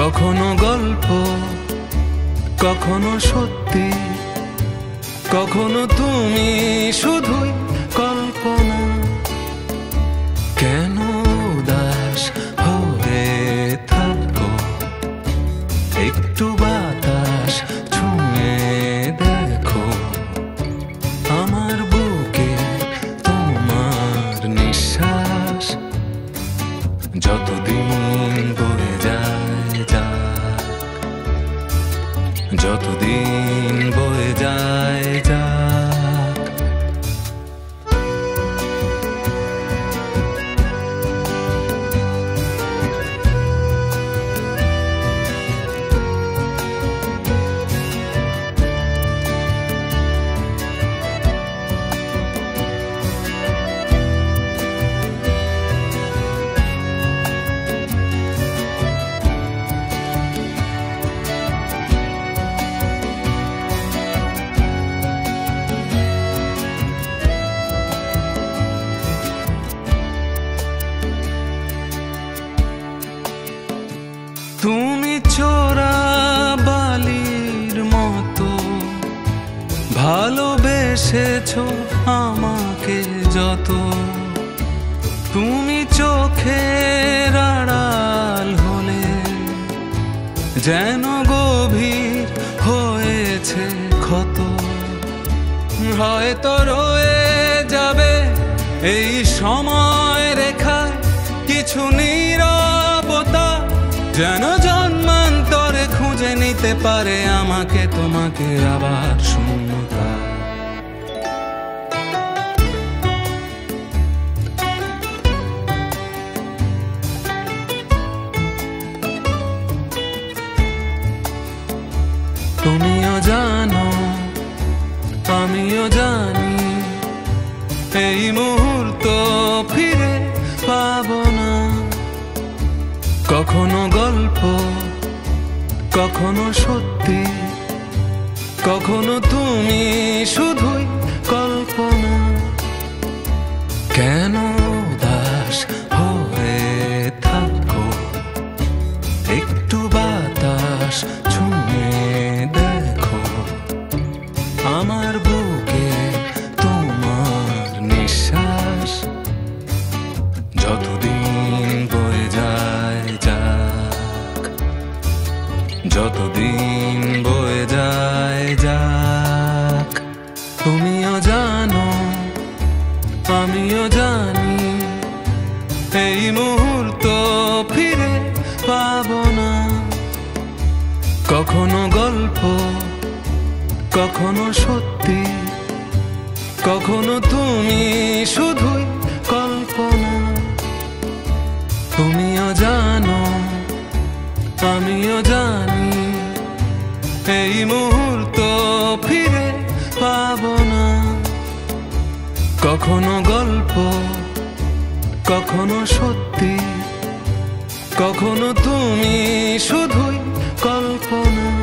কখনো গল্প, কখনো সত্যি, কখনো তুমি শুধুই কল্পনা। কেন উদাস হয়ে থাকো? একটু বাতাস ছুঁয়ে দেখো। আমার বুকে তোমার নিঃশ্বাস, যতদিন বয়ে যায় যতদিন বয়ে যায় যাক তুমি চোরা বালির মতো ভালোবেসেছ আমাকে যত। তুমি চোখের আড়াল হলে যেন গভীর হয়েছে ক্ষত। হয়তো রয়ে যাবে এই সময় রেখায় কিছু নীরবতা যেন পারে আমাকে তোমাকে আবার শূন্যতা। তুমিও জানো, আমিও জানি, এই মুহূর্ত ফিরে পাব না। কখনো গল্প কখনো সত্যি কখনো তুমি শুধুই যতদিন বয়ে যায় যাক, তুমিও জানো, আমিও জানি, এই মুহূর্ত ফিরে পাব না। কখনো গল্প, কখনো সত্যি, কখনো তুমি শুধুই কল্পনা। তুমিও জানো আমিও জানি। এই মুহূর্ত ফিরে পাব না। কখনো গল্প, কখনো সত্যি, কখনো তুমি শুধুই কল্পনা।